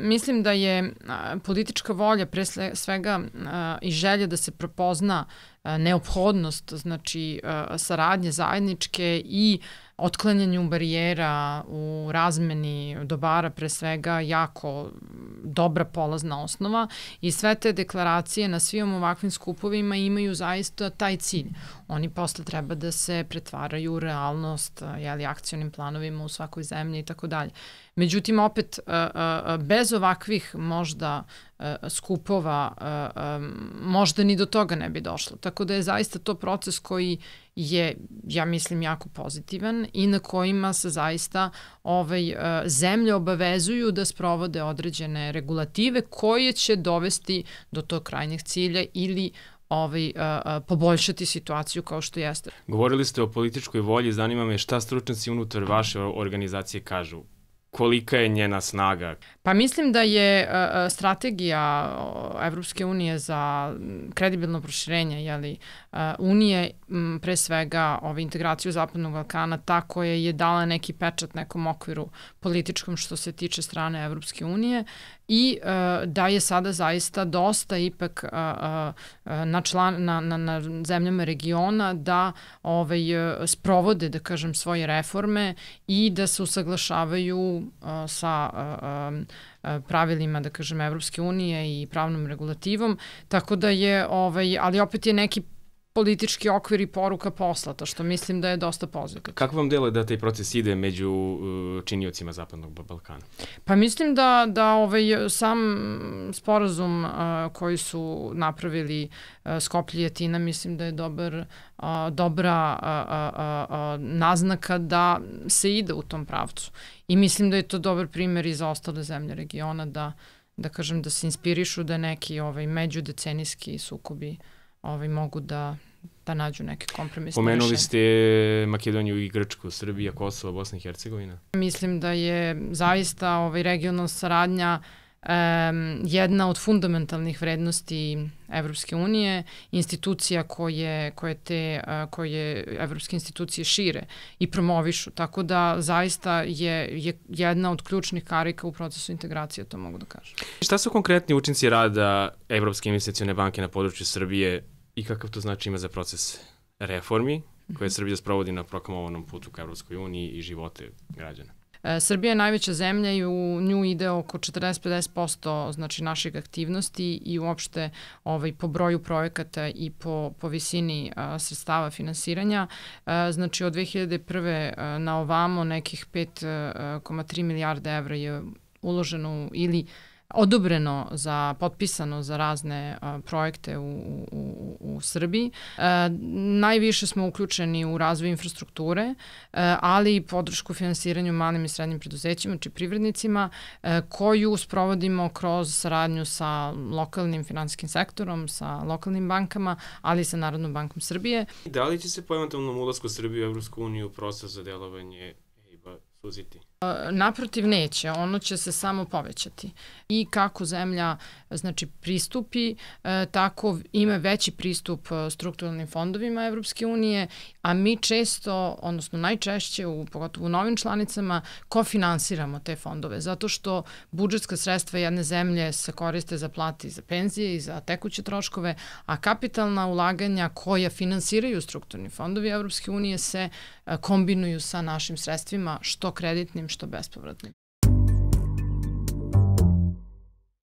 Mislim da je politička volja pre svega i želja da se propozna neophodnost znači saradnje zajedničke i otklanjanju barijera u razmeni dobara pre svega jako dobra polazna osnova i sve te deklaracije na svim ovakvim skupovima imaju zaista taj cilj. Oni posle treba da se pretvaraju u realnost, jeli, akcionim planovima u svakoj zemlji i tako dalje. Međutim, opet, bez ovakvih možda skupova, možda ni do toga ne bi došlo. Tako da je zaista to proces koji je, ja mislim, jako pozitivan i na kojima se zaista ovaj, zemlje obavezuju da sprovode određene regulative koje će dovesti do tog krajnjeg cilja ili ovaj, a, a, poboljšati situaciju kao što jeste. Govorili ste o političkoj volji, zanima me šta stručnjaci unutar vaše organizacije kažu kolika je njena snaga? Pa mislim da je uh, strategija Evropske unije za kredibilno proširenje jeli, uh, unije m, pre svega ove integraciju Zapadnog Balkana ta koja je dala neki pečat nekom okviru političkom što se tiče strane Evropske unije i uh, da je sada zaista dosta ipak uh, uh, na, član, na, na, na zemljama regiona da ovaj, sprovode, da kažem, svoje reforme i da se usaglašavaju uh, sa uh, pravilima, da kažem, Evropske unije i pravnom regulativom, tako da je, ovaj, ali opet je neki politički okvir i poruka poslata, što mislim da je dosta pozitivno. Kako vam deluje da taj proces ide među uh, činiocima Zapadnog Balkana? Pa mislim da, da ovaj, sam sporazum uh, koji su napravili uh, Skoplje i Atina, mislim da je dobar, uh, dobra uh, uh, uh, naznaka da se ide u tom pravcu. I mislim da je to dobar primer i za ostale zemlje regiona da, da kažem da se inspirišu da neki ovaj, međudecenijski sukobi ovaj, mogu da da nađu neke kompromisne Pomenuli ste Makedoniju i Grčku, Srbija, Kosovo, Bosna i Hercegovina. Mislim da je zaista ovaj regionalna saradnja um, jedna od fundamentalnih vrednosti Evropske unije, institucija koje, koje te, uh, koje evropske institucije šire i promovišu, tako da zaista je, je jedna od ključnih karika u procesu integracije, to mogu da kažem. Šta su konkretni učinci rada Evropske investicione banke na području Srbije i kakav to znači ima za proces reformi koje mhm. Srbija sprovodi na proklamovanom putu ka Evropskoj uniji i živote građana. E, Srbija je najveća zemlja i u nju ide oko 40-50% znači naših aktivnosti i uopšte ovaj, po broju projekata i po, po visini a, sredstava finansiranja. A, znači od 2001. A, na ovamo nekih 5,3 milijarde evra je uloženo ili odobreno za, potpisano za razne a, projekte u, u, u Srbiji. E, najviše smo uključeni u razvoj infrastrukture, e, ali i podršku finansiranju malim i srednjim preduzećima, či privrednicima, e, koju sprovodimo kroz saradnju sa lokalnim finansijskim sektorom, sa lokalnim bankama, ali i sa Narodnom bankom Srbije. Da li će se po eventualnom ulazku Srbije u Evropsku uniju proces za delovanje EIB-a suziti? Naprotiv neće, ono će se samo povećati. I kako zemlja znači pristupi, e, tako ima veći pristup e, strukturalnim fondovima Evropske unije, a mi često, odnosno najčešće, u, pogotovo u novim članicama, kofinansiramo te fondove, zato što budžetska sredstva jedne zemlje se koriste za plati za penzije i za tekuće troškove, a kapitalna ulaganja koja finansiraju strukturni fondovi Evropske unije se e, kombinuju sa našim sredstvima, što kreditnim, što bespovratnim.